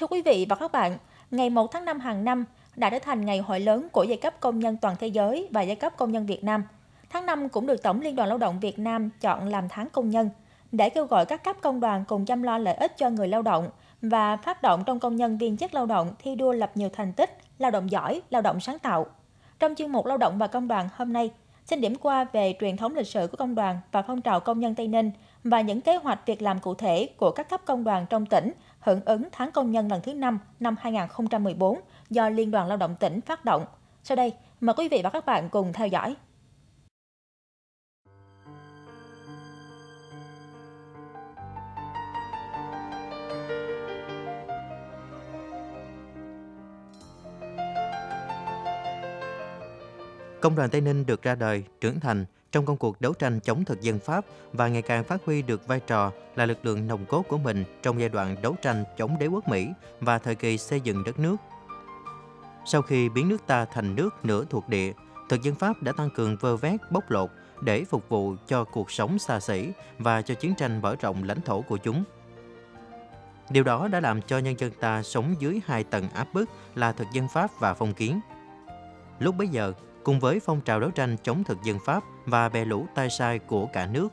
Thưa quý vị và các bạn, ngày 1 tháng 5 hàng năm đã trở thành ngày hội lớn của giai cấp công nhân toàn thế giới và giai cấp công nhân Việt Nam. Tháng 5 cũng được Tổng Liên đoàn Lao động Việt Nam chọn làm tháng công nhân để kêu gọi các cấp công đoàn cùng chăm lo lợi ích cho người lao động và phát động trong công nhân viên chức lao động thi đua lập nhiều thành tích, lao động giỏi, lao động sáng tạo. Trong chuyên mục Lao động và Công đoàn hôm nay, xin điểm qua về truyền thống lịch sử của công đoàn và phong trào công nhân Tây Ninh và những kế hoạch việc làm cụ thể của các cấp công đoàn trong tỉnh hưởng ứng tháng công nhân lần thứ 5 năm 2014 do Liên đoàn Lao động tỉnh phát động. Sau đây, mời quý vị và các bạn cùng theo dõi. Công đoàn Tây Ninh được ra đời, trưởng thành trong công cuộc đấu tranh chống thực dân Pháp và ngày càng phát huy được vai trò là lực lượng nòng cốt của mình trong giai đoạn đấu tranh chống đế quốc Mỹ và thời kỳ xây dựng đất nước. Sau khi biến nước ta thành nước nửa thuộc địa, thực dân Pháp đã tăng cường vơ vét, bóc lột để phục vụ cho cuộc sống xa xỉ và cho chiến tranh mở rộng lãnh thổ của chúng. Điều đó đã làm cho nhân dân ta sống dưới hai tầng áp bức là thực dân Pháp và phong kiến. Lúc bấy giờ, cùng với phong trào đấu tranh chống thực dân Pháp và bè lũ tay sai của cả nước,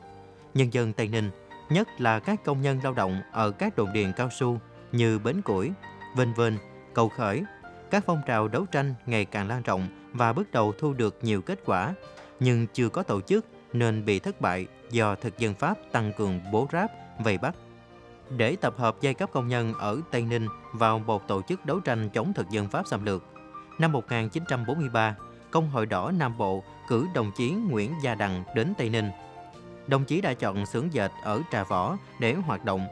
nhân dân Tây Ninh, nhất là các công nhân lao động ở các đồn điền cao su như Bến Củi, Vinh Vinh, Cầu Khởi, các phong trào đấu tranh ngày càng lan rộng và bước đầu thu được nhiều kết quả, nhưng chưa có tổ chức nên bị thất bại do thực dân Pháp tăng cường bố ráp, vây bắt. Để tập hợp giai cấp công nhân ở Tây Ninh vào một tổ chức đấu tranh chống thực dân Pháp xâm lược, năm 1943, Công hội đỏ Nam Bộ cử đồng chí Nguyễn Gia Đằng đến Tây Ninh. Đồng chí đã chọn xưởng dệt ở Trà Võ để hoạt động.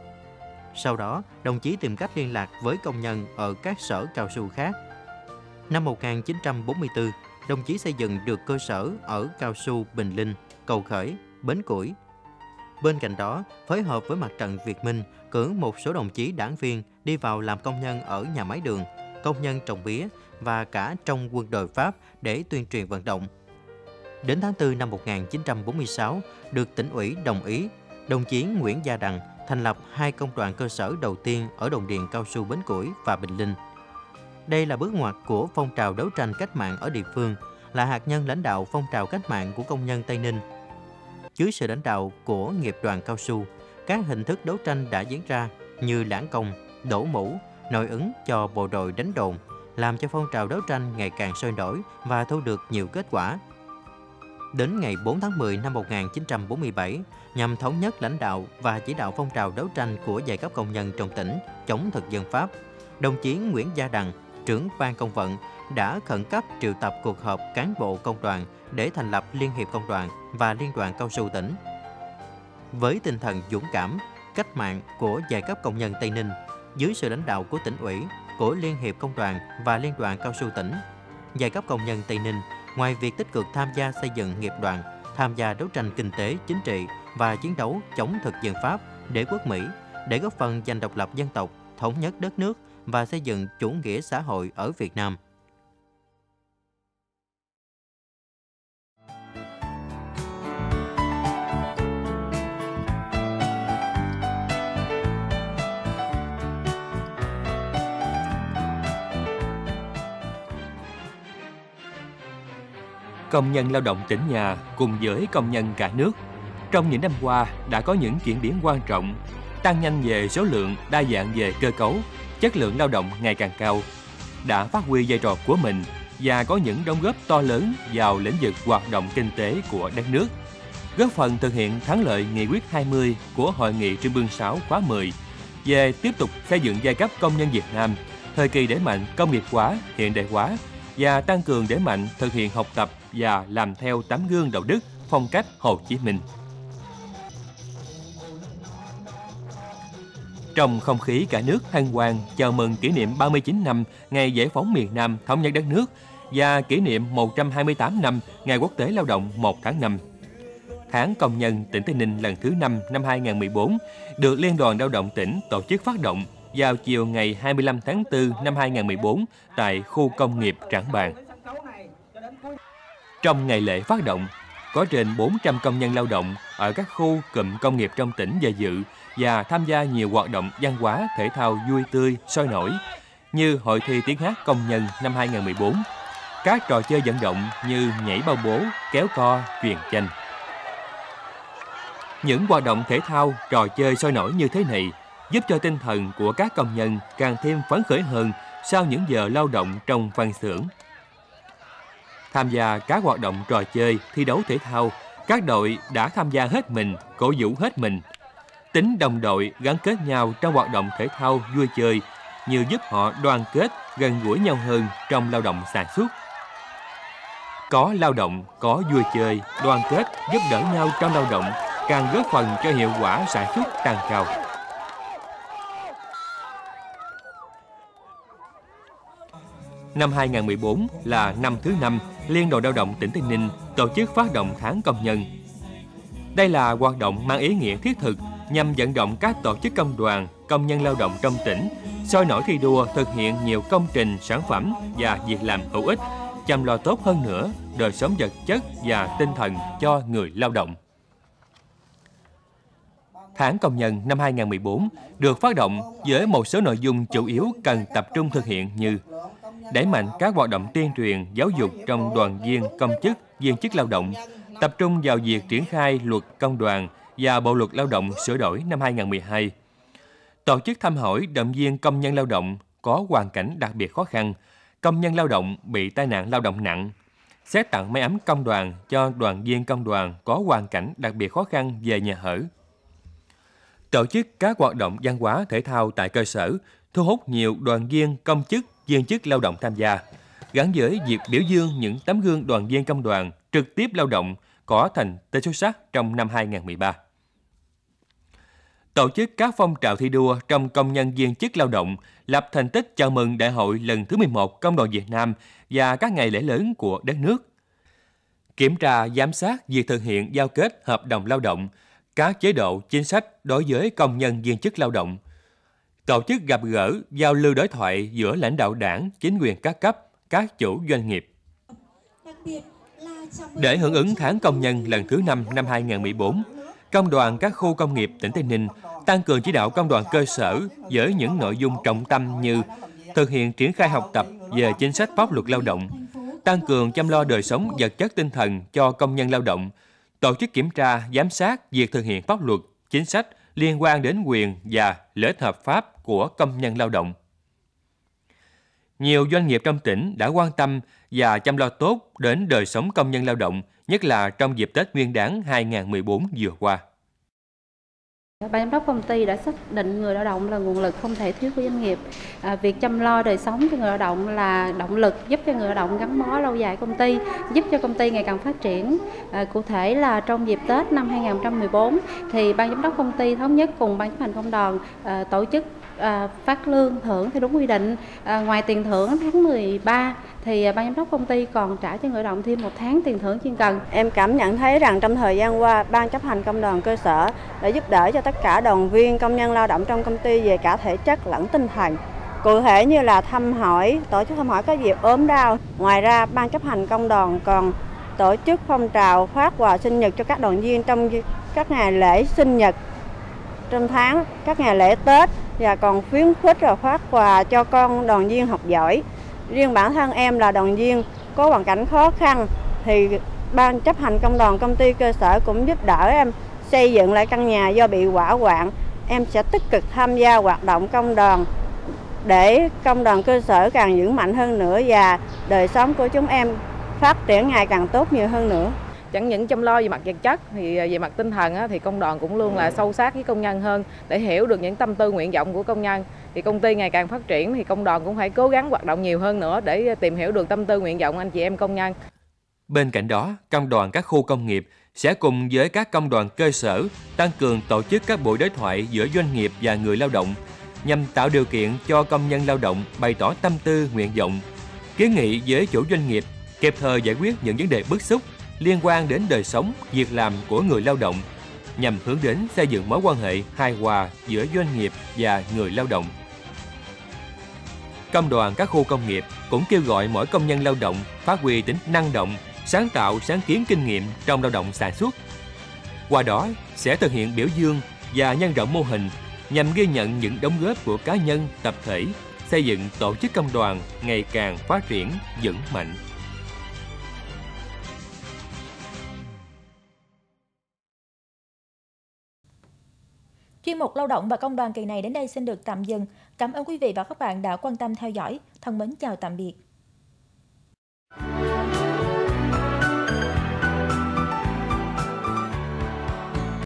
Sau đó, đồng chí tìm cách liên lạc với công nhân ở các sở cao su khác. Năm 1944, đồng chí xây dựng được cơ sở ở cao su Bình Linh, Cầu Khởi, Bến Củi. Bên cạnh đó, phối hợp với mặt trận Việt Minh cử một số đồng chí đảng viên đi vào làm công nhân ở nhà máy đường, công nhân trồng mía và cả trong quân đội Pháp để tuyên truyền vận động. Đến tháng 4 năm 1946, được tỉnh ủy đồng ý, đồng chí Nguyễn Gia Đằng thành lập hai công đoàn cơ sở đầu tiên ở đồng điền cao su Bến Củi và Bình Linh. Đây là bước ngoặt của phong trào đấu tranh cách mạng ở địa phương, là hạt nhân lãnh đạo phong trào cách mạng của công nhân Tây Ninh. Dưới sự lãnh đạo của nghiệp đoàn cao su, các hình thức đấu tranh đã diễn ra như lãng công, đổ mũ, nội ứng cho bộ đội đánh đồn, làm cho phong trào đấu tranh ngày càng sôi nổi và thu được nhiều kết quả. Đến ngày 4 tháng 10 năm 1947, nhằm thống nhất lãnh đạo và chỉ đạo phong trào đấu tranh của giai cấp công nhân trong tỉnh chống thực dân Pháp, đồng chí Nguyễn Gia Đằng, trưởng ban công vận, đã khẩn cấp triệu tập cuộc họp cán bộ công đoàn để thành lập Liên hiệp Công đoàn và Liên đoàn Cao su tỉnh. Với tinh thần dũng cảm, cách mạng của giai cấp công nhân Tây Ninh, dưới sự lãnh đạo của tỉnh ủy, của Liên hiệp Công đoàn và Liên đoàn Cao su tỉnh. Giai cấp công nhân Tây Ninh, ngoài việc tích cực tham gia xây dựng nghiệp đoàn, tham gia đấu tranh kinh tế, chính trị và chiến đấu chống thực dân Pháp, đế quốc Mỹ để góp phần giành độc lập dân tộc, thống nhất đất nước và xây dựng chủ nghĩa xã hội ở Việt Nam. Công nhân lao động tỉnh nhà cùng với công nhân cả nước. Trong những năm qua đã có những chuyển biến quan trọng, tăng nhanh về số lượng, đa dạng về cơ cấu, chất lượng lao động ngày càng cao, đã phát huy vai trò của mình và có những đóng góp to lớn vào lĩnh vực hoạt động kinh tế của đất nước, góp phần thực hiện thắng lợi nghị quyết 20 của Hội nghị Trung ương 6 khóa 10 về tiếp tục xây dựng giai cấp công nhân Việt Nam, thời kỳ đẩy mạnh công nghiệp hóa, hiện đại hóa và tăng cường đẩy mạnh thực hiện học tập và làm theo tấm gương đạo đức, phong cách Hồ Chí Minh. Trong không khí cả nước hân hoan chào mừng kỷ niệm 39 năm ngày giải phóng miền Nam thống nhất đất nước và kỷ niệm 128 năm Ngày Quốc tế Lao động 1 tháng 5. Tháng Công nhân tỉnh Tây Ninh lần thứ 5 năm 2014 được Liên đoàn Lao động tỉnh tổ chức phát động vào chiều ngày 25 tháng 4 năm 2014 tại khu công nghiệp Trảng Bàng. Trong ngày lễ phát động, có trên 400 công nhân lao động ở các khu cụm công nghiệp trong tỉnh về dự và tham gia nhiều hoạt động văn hóa, thể thao vui tươi, sôi nổi như hội thi tiếng hát công nhân năm 2014, các trò chơi vận động như nhảy bao bố, kéo co, truyền tranh. Những hoạt động thể thao, trò chơi sôi nổi như thế này giúp cho tinh thần của các công nhân càng thêm phấn khởi hơn sau những giờ lao động trong phân xưởng. Tham gia các hoạt động trò chơi, thi đấu thể thao, các đội đã tham gia hết mình, cổ vũ hết mình. Tính đồng đội gắn kết nhau trong hoạt động thể thao vui chơi như giúp họ đoàn kết, gần gũi nhau hơn trong lao động sản xuất. Có lao động, có vui chơi, đoàn kết, giúp đỡ nhau trong lao động càng góp phần cho hiệu quả sản xuất tăng cao. Năm 2014 là năm thứ năm Liên đoàn Lao động tỉnh Tây Ninh tổ chức phát động tháng công nhân. Đây là hoạt động mang ý nghĩa thiết thực nhằm vận động các tổ chức công đoàn, công nhân lao động trong tỉnh sôi nổi thi đua thực hiện nhiều công trình, sản phẩm và việc làm hữu ích, chăm lo tốt hơn nữa đời sống vật chất và tinh thần cho người lao động. Tháng công nhân năm 2014 được phát động với một số nội dung chủ yếu cần tập trung thực hiện như đẩy mạnh các hoạt động tuyên truyền, giáo dục trong đoàn viên, công chức, viên chức lao động, tập trung vào việc triển khai luật công đoàn và Bộ luật lao động sửa đổi năm 2012. Tổ chức thăm hỏi động viên công nhân lao động có hoàn cảnh đặc biệt khó khăn, công nhân lao động bị tai nạn lao động nặng, xét tặng máy ấm công đoàn cho đoàn viên công đoàn có hoàn cảnh đặc biệt khó khăn về nhà ở. Tổ chức các hoạt động văn hóa thể thao tại cơ sở, thu hút nhiều đoàn viên công chức viên chức lao động tham gia, gắn với việc biểu dương những tấm gương đoàn viên công đoàn trực tiếp lao động có thành tích xuất sắc trong năm 2013. Tổ chức các phong trào thi đua trong công nhân viên chức lao động, lập thành tích chào mừng đại hội lần thứ 11 Công đoàn Việt Nam và các ngày lễ lớn của đất nước. Kiểm tra, giám sát việc thực hiện giao kết hợp đồng lao động, các chế độ chính sách đối với công nhân viên chức lao động, tổ chức gặp gỡ, giao lưu đối thoại giữa lãnh đạo đảng, chính quyền các cấp, các chủ doanh nghiệp. Để hưởng ứng tháng công nhân lần thứ 5 năm 2014, Công đoàn các khu công nghiệp tỉnh Tây Ninh tăng cường chỉ đạo công đoàn cơ sở với những nội dung trọng tâm như thực hiện triển khai học tập về chính sách pháp luật lao động, tăng cường chăm lo đời sống vật chất tinh thần cho công nhân lao động, tổ chức kiểm tra, giám sát việc thực hiện pháp luật, chính sách liên quan đến quyền và lợi ích hợp pháp của công nhân lao động. Nhiều doanh nghiệp trong tỉnh đã quan tâm và chăm lo tốt đến đời sống công nhân lao động, nhất là trong dịp Tết Nguyên đán 2014 vừa qua. Ban giám đốc công ty đã xác định người lao động là nguồn lực không thể thiếu của doanh nghiệp. À, việc chăm lo đời sống cho người lao động là động lực giúp cho người lao động gắn bó lâu dài công ty, giúp cho công ty ngày càng phát triển. À, cụ thể là trong dịp Tết năm 2014 thì ban giám đốc công ty thống nhất cùng ban chấp hành công đoàn à, tổ chức à, phát lương thưởng theo đúng quy định. À, ngoài tiền thưởng tháng 13 thì ban giám đốc công ty còn trả cho người lao động thêm một tháng tiền thưởng chuyên cần. Em cảm nhận thấy rằng trong thời gian qua, ban chấp hành công đoàn cơ sở đã giúp đỡ cho tất cả đoàn viên công nhân lao động trong công ty về cả thể chất lẫn tinh thần. Cụ thể như là thăm hỏi, tổ chức thăm hỏi các dịp ốm đau. Ngoài ra, ban chấp hành công đoàn còn tổ chức phong trào phát quà sinh nhật cho các đoàn viên trong các ngày lễ sinh nhật trong tháng, các ngày lễ Tết và còn khuyến khích và phát quà cho con đoàn viên học giỏi. Riêng bản thân em là đoàn viên có hoàn cảnh khó khăn thì ban chấp hành công đoàn công ty cơ sở cũng giúp đỡ em xây dựng lại căn nhà do bị hỏa hoạn. Em sẽ tích cực tham gia hoạt động công đoàn để công đoàn cơ sở càng vững mạnh hơn nữa và đời sống của chúng em phát triển ngày càng tốt nhiều hơn nữa chẳng những chăm lo về mặt vật chất thì à, về mặt tinh thần thì công đoàn cũng luôn là sâu sát với công nhân hơn để hiểu được những tâm tư nguyện vọng của công nhân thì công ty ngày càng phát triển thì công đoàn cũng phải cố gắng hoạt động nhiều hơn nữa để à, tìm hiểu được tâm tư nguyện vọng anh chị em công nhân. Bên cạnh đó, công đoàn các khu công nghiệp sẽ cùng với các công đoàn cơ sở tăng cường tổ chức các buổi đối thoại giữa doanh nghiệp và người lao động nhằm tạo điều kiện cho công nhân lao động bày tỏ tâm tư nguyện vọng, kiến nghị với chủ doanh nghiệp kịp thời giải quyết những vấn đề bức xúc liên quan đến đời sống, việc làm của người lao động nhằm hướng đến xây dựng mối quan hệ hài hòa giữa doanh nghiệp và người lao động. Công đoàn các khu công nghiệp cũng kêu gọi mỗi công nhân lao động phát huy tính năng động, sáng tạo sáng kiến kinh nghiệm trong lao động sản xuất. Qua đó sẽ thực hiện biểu dương và nhân rộng mô hình nhằm ghi nhận những đóng góp của cá nhân, tập thể, xây dựng tổ chức công đoàn ngày càng phát triển vững mạnh. Chuyên mục Lao động và Công đoàn kỳ này đến đây xin được tạm dừng. Cảm ơn quý vị và các bạn đã quan tâm theo dõi. Thân mến, chào tạm biệt.